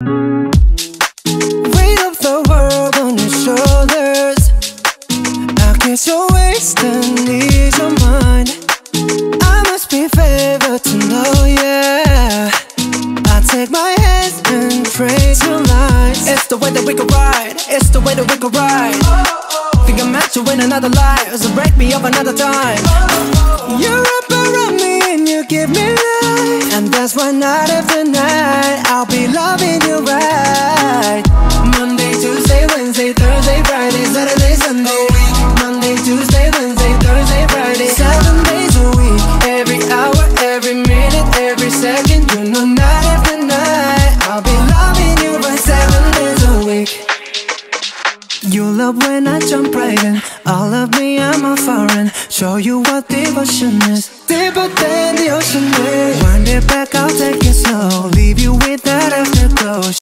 Weight of the world on your shoulders. I guess you're wasting ease your mine I must be favored to know, yeah. I take my hands and trace your lines. It's the way that we can ride. It's the way that we can ride. Think I'm meant to win another life, so break me up another time. You're up around me and you give me life, and that's why night after night Saturday, Sunday. Monday, Tuesday, Wednesday, Thursday, Friday, seven days a week. Every hour, every minute, every second, you know, night after night I'll be loving you right seven days a week. You love when I jump right in. All of me, I'm a foreign. Show you what devotion is. Deeper than the ocean is.